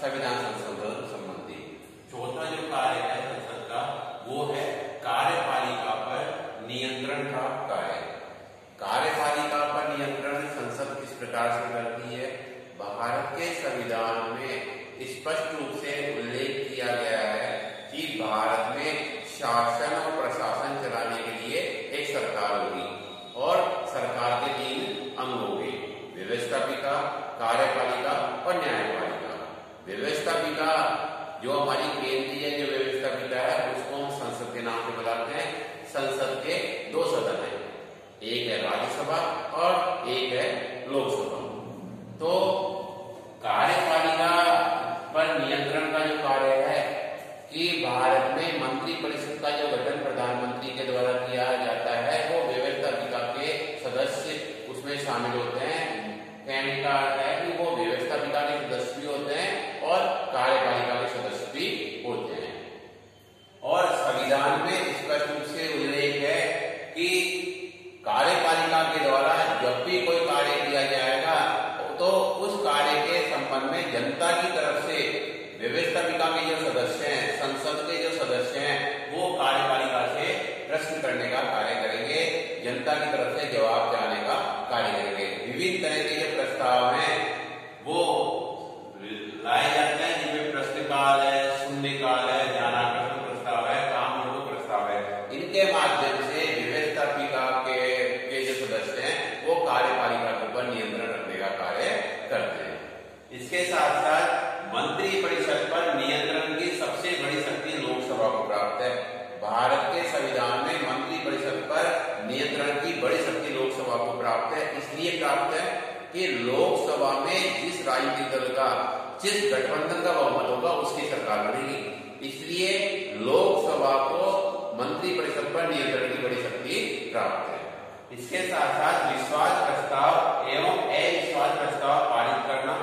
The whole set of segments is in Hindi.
संविधान संशोधन संबंधी चौथा जो कार्य है संसद का वो है कार्यपालिका पर नियंत्रण का कार्य। कार्यपालिका पर नियंत्रण संसद किस प्रकार से करती है भारत के संविधान में स्पष्ट रूप से उल्लेख किया गया है कि भारत में शासन और प्रशासन चलाने के लिए एक सरकार होगी और सरकार के तीन अंग होंगे व्यवस्थापिका कार्यपालिका और न्यायपालिका व्यवस्थापिका जो हमारी केंद्रीय जो व्यवस्थापिका है उसको हम संसद के नाम से बुलाते हैं संसद के दो सदन है एक है राज्यसभा और एक है लोकसभा तो कार्यपालिका पर नियंत्रण का जो कार्य है कि भारत में मंत्री परिषद का जो गठन प्रधानमंत्री के द्वारा किया जाता है वो व्यवस्थापिका के सदस्य उसमें शामिल होते हैं। कहने का अर्थ है कि वो व्यवस्थापिका के सदस्य भी होते हैं और कार्यपालिका के सदस्य भी होते हैं। और संविधान में स्पष्ट रूप से उल्लेख है कि कार्यपालिका के द्वारा जब भी कोई कार्य किया जाएगा तो उस कार्य के संबंध में जनता की तरफ़ से व्यवस्थापिका के जो सदस्य हैं, संसद के जो सदस्य हैं, वो कार्यपालिका से प्रश्न करने का कार्य करेंगे। जनता की तरफ़ से जवाब विभिन्न तरह के जो प्रस्ताव हैं। लोकसभा को प्राप्त है, इसलिए प्राप्त है कि लोकसभा में जिस राजनीतिक दल का, जिस गठबंधन का बहुमत होगा, उसकी सरकार बनेगी। इसलिए लोकसभा को मंत्री परिषद पर नियंत्रण की बड़ी शक्ति प्राप्त है। इसके साथ साथ विश्वास प्रस्ताव एवं अविश्वास प्रस्ताव पारित करना,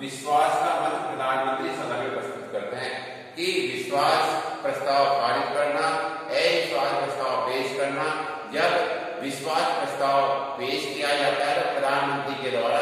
विश्वास का मत प्रधानमंत्री सदन में प्रस्तुत करते हैं कि विश्वास प्रस्ताव पारित करना अविश्वास प्रस्ताव पेश करना जब विश्वास प्रस्ताव पेश किया जाता है तो प्रधानमंत्री के द्वारा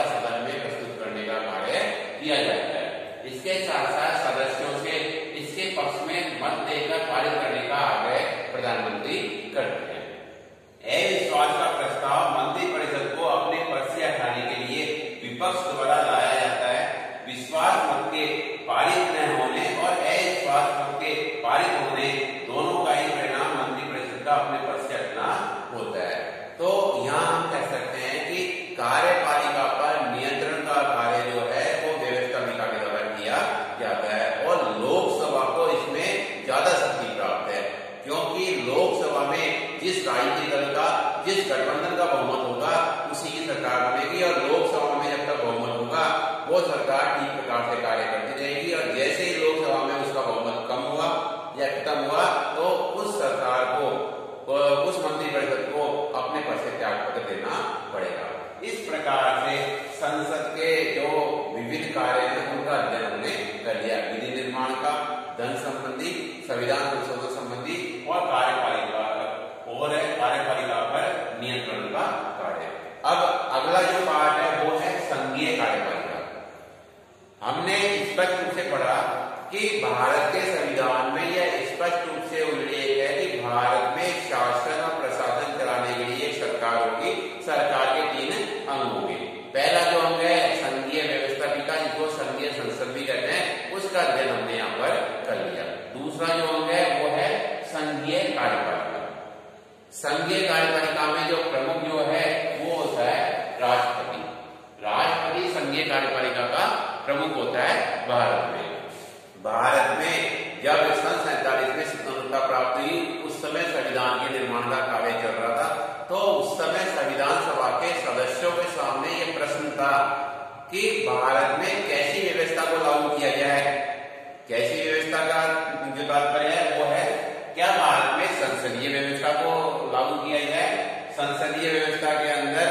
संसदीय व्यवस्था को लागू किया जाए। संसदीय व्यवस्था के अंदर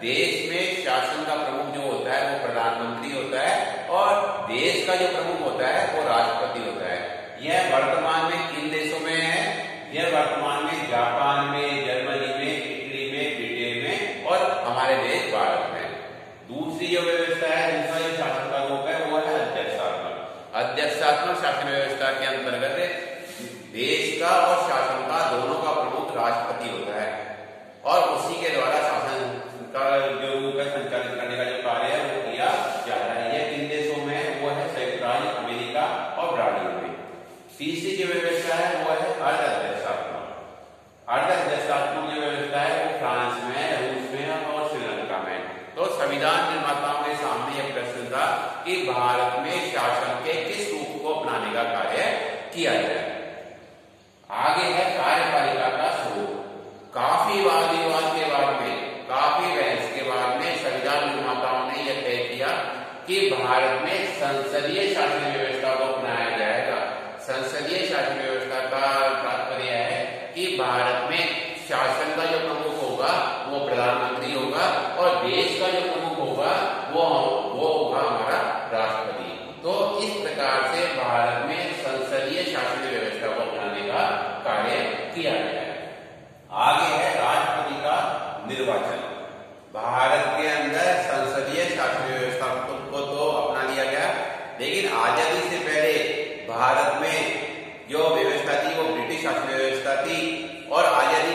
देश में शासन का प्रमुख जो होता है, वो प्रधानमंत्री होता है और देश का जो प्रमुख होता है, वो राष्ट्रपति होता है। यह वर्तमान में किन देशों में है? यह वर्तमान में जापान में, जर्मनी में, इटली में, ब्रिटेन में और हमारे देश भारत में। दूसरी जो व्यवस्था है, दूसरा जो शासन का रूप है, वो है अध्यक्षात्मक। अध्यक्षात्मक शासन व्यवस्था के अंतर्गत देश देश और शासन का दोनों का प्रमुख राष्ट्रपति होता है। और उसी के द्वारा शासन का जो संचालित करने का जो कार्य है, वो किया जा रहा है। यह किन देशों में वो है संयुक्त राज्य, अमेरिका और ब्राज़ील में। तीसरी जो व्यवस्था है, वो है अर्थ भारत में संसदीय शासन व्यवस्था को अपनाया जाएगा। संसदीय शासन व्यवस्था का तात्पर्य है कि भारत में शासन का जो प्रमुख होगा, वो प्रधानमंत्री होगा और देश का जो प्रमुख होगा, वो भारत में जो व्यवस्था थी वो ब्रिटिश शासन व्यवस्था थी और आज़ादी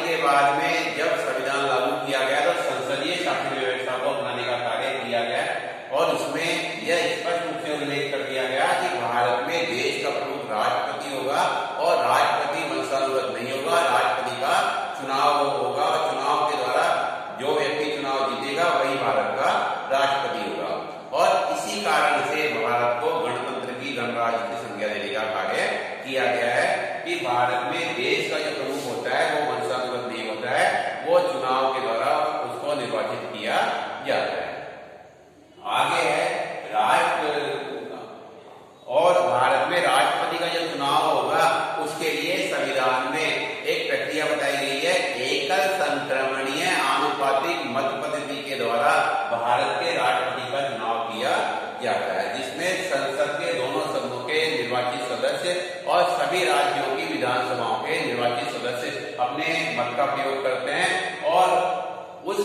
सभी राज्यों की विधानसभाओं के निर्वाचित सदस्य अपने मत का प्रयोग करते हैं और उस,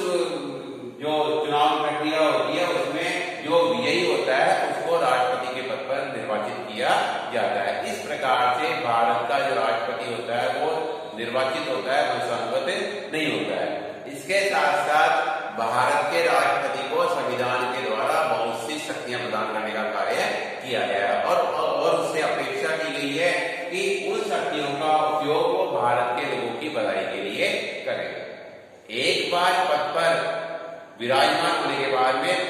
जो चुनाव प्रक्रिया होती है, उसमें जो यही होता है, उसको राष्ट्रपति के पद पर निर्वाचित किया जाता है। इस प्रकार से भारत का जो राष्ट्रपति होता है, वो निर्वाचित होता है वंशानुगत नहीं होता है। इसके साथ साथ भारत के राष्ट्रपति को संविधान के द्वारा बहुत सी शक्तियाँ प्रदान करने का कार्य किया गया है पद पर विराजमान होने के बाद में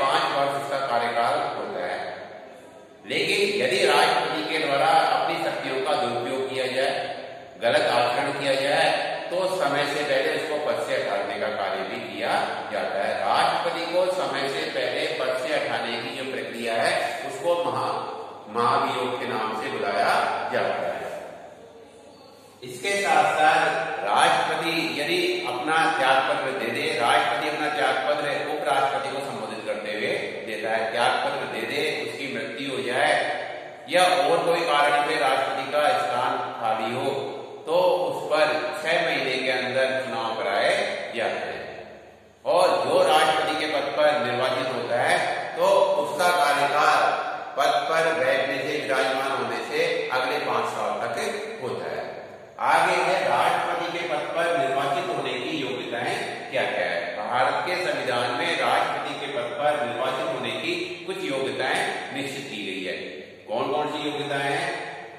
योग्यता है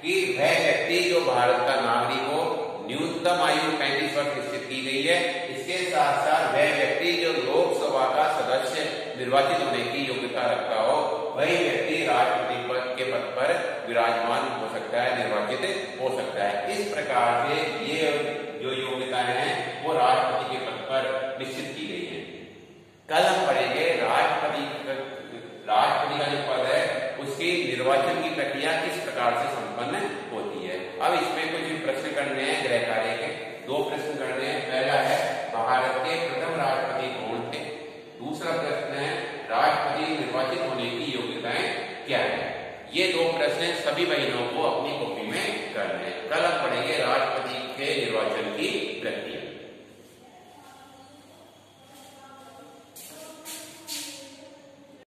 कि वह व्यक्ति जो भारत का नागरिक हो, न्यूनतम आयु पैंतीस वर्ष निश्चित की गई है, इसके साथ साथ वह व्यक्ति जो लोकसभा का सदस्य निर्वाचित होने की योग्यता रखता हो, वही व्यक्ति राष्ट्रपति पद के पद पर विराजमान हो सकता है, निर्वाचित हो सकता है। इस प्रकार से ये Khabib e não, boa.